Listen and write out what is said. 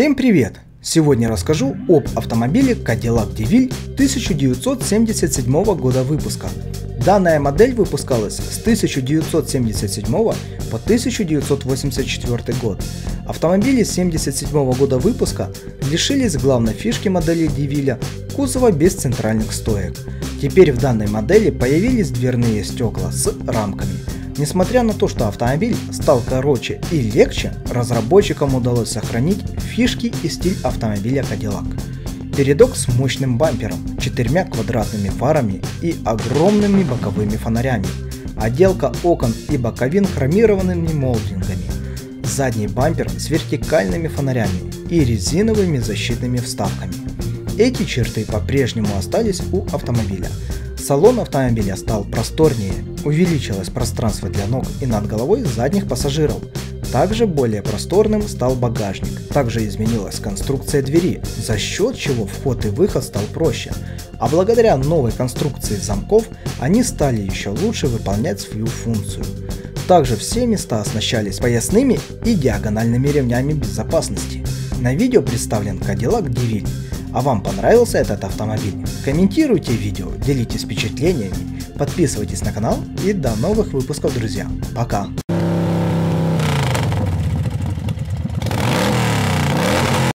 Всем привет! Сегодня расскажу об автомобиле Cadillac DeVille 1977 года выпуска. Данная модель выпускалась с 1977 по 1984 год. Автомобили 1977 года выпуска лишились главной фишки модели DeVille – кузова без центральных стоек. Теперь в данной модели появились дверные стекла с рамками – Несмотря на то, что автомобиль стал короче и легче, разработчикам удалось сохранить фишки и стиль автомобиля Cadillac. Передок с мощным бампером, четырьмя квадратными фарами и огромными боковыми фонарями. Отделка окон и боковин хромированными молдингами. Задний бампер с вертикальными фонарями и резиновыми защитными вставками. Эти черты по-прежнему остались у автомобиля. Салон автомобиля стал просторнее, увеличилось пространство для ног и над головой задних пассажиров. Также более просторным стал багажник. Также изменилась конструкция двери, за счет чего вход и выход стал проще. А благодаря новой конструкции замков они стали еще лучше выполнять свою функцию. Также все места оснащались поясными и диагональными ремнями безопасности. На видео представлен Cadillac DeVille. А вам понравился этот автомобиль? Комментируйте видео, делитесь впечатлениями, подписывайтесь на канал и до новых выпусков, друзья. Пока!